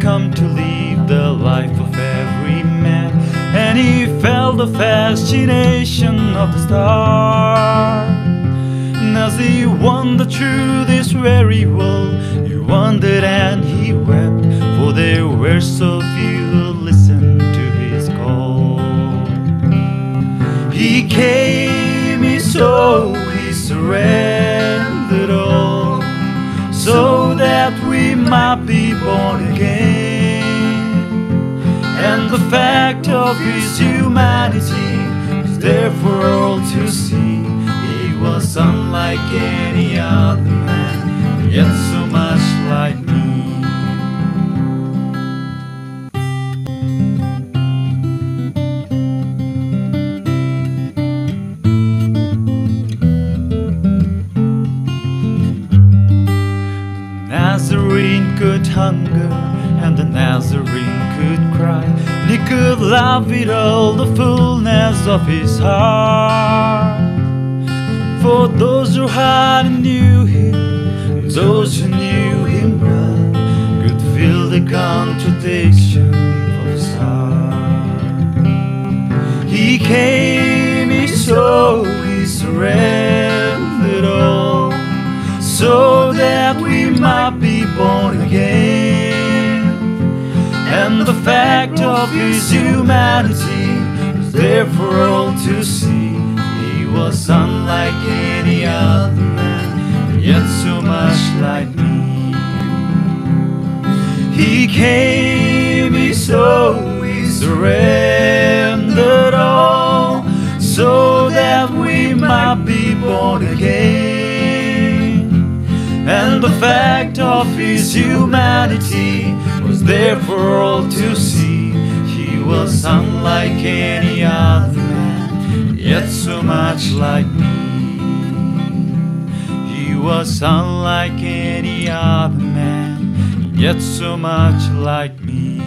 come to live the life of every man, and he felt the fascination of the stars. And as he wandered through this weary world, he wondered and he wept, for there were so few who listened to his call. He came, he saw, he surrendered might be born again. And the fact of his humanity is there for all to see. He was unlike any other man, yet so much like me. Nazarene could hunger and the Nazarene could cry. And he could love with all the fullness of his heart. For those who hardly knew him, those who knew him well, could feel the contradiction of his heart. He came, he saw, he surrendered the fact of his humanity was there for all to see. He was unlike any other man, yet so much like me. He came, he saw, he surrendered all, so that we might be born again. And the fact of his humanity was there for all to see. He was unlike any other man, yet so much like me. He was unlike any other man, yet so much like me.